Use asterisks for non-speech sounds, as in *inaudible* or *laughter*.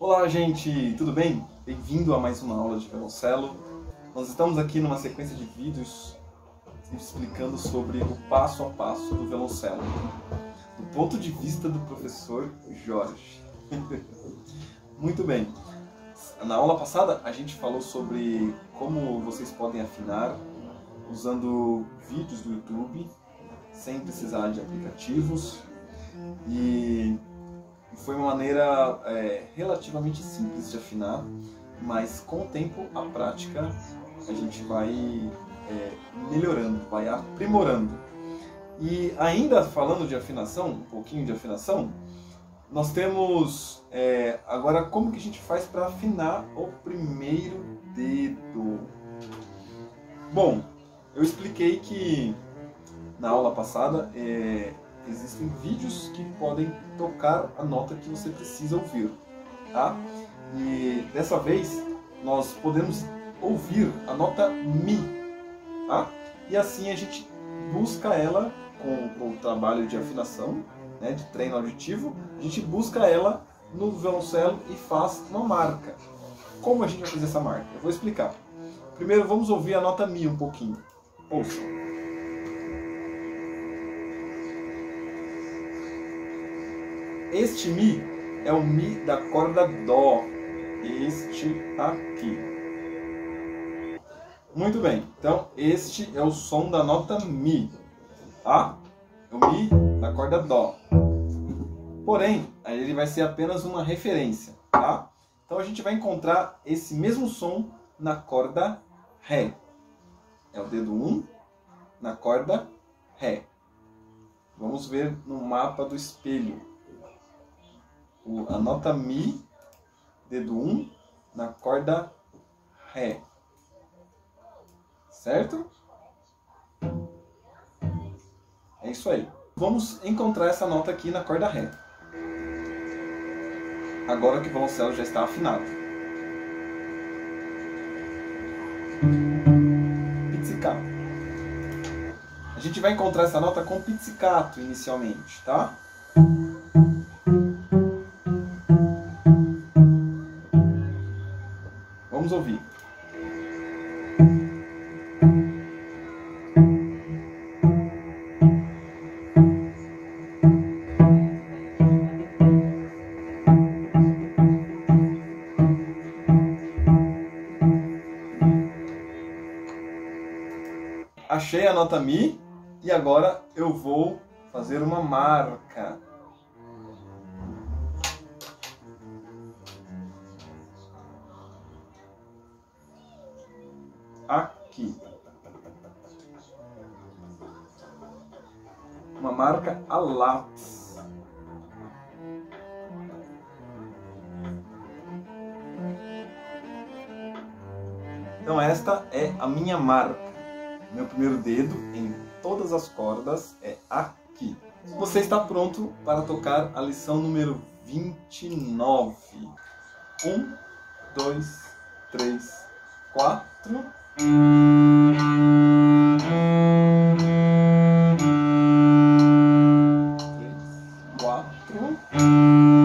Olá, gente, tudo bem? Bem-vindo a mais uma aula de violoncelo. Nós estamos aqui numa sequência de vídeos explicando sobre o passo a passo do violoncelo, do ponto de vista do professor Jorge. *laughs* Muito bem. Na aula passada a gente falou sobre como vocês podem afinar usando vídeos do YouTube sem precisar de aplicativos e foi uma maneira é, relativamente simples de afinar, mas com o tempo, a prática, a gente vai é, melhorando, vai aprimorando. E ainda falando de afinação, um pouquinho de afinação, nós temos é, agora como que a gente faz para afinar o primeiro dedo. Bom, eu expliquei que na aula passada é, existem vídeos que podem tocar a nota que você precisa ouvir, tá? E dessa vez nós podemos ouvir a nota Mi, tá? E assim a gente busca ela com o trabalho de afinação, né, de treino auditivo, a gente busca ela no violoncelo e faz uma marca. Como a gente vai fazer essa marca? Eu vou explicar. Primeiro vamos ouvir a nota Mi um pouquinho. Ouçam. Este Mi é o Mi da corda Dó. Este aqui. Muito bem. Então, este é o som da nota Mi. Tá? O Mi da corda Dó. Porém, ele vai ser apenas uma referência. Tá? Então, a gente vai encontrar esse mesmo som na corda Ré. É o dedo 1 na corda Ré. Vamos ver no mapa do espelho o, a nota Mi, dedo 1, na corda Ré. Certo? É isso aí. Vamos encontrar essa nota aqui na corda Ré. Agora que o violoncelo já está afinado. Pizzicato. A gente vai encontrar essa nota com pizzicato inicialmente, tá? Vamos ouvir. Achei a nota Mi e agora eu vou fazer uma marca. aqui. Uma marca a lápis. Então esta é a minha marca. Meu primeiro dedo em todas as cordas é aqui. Você está pronto para tocar a lição número 29. 1, 2, 3, 4. Yes. Quatro.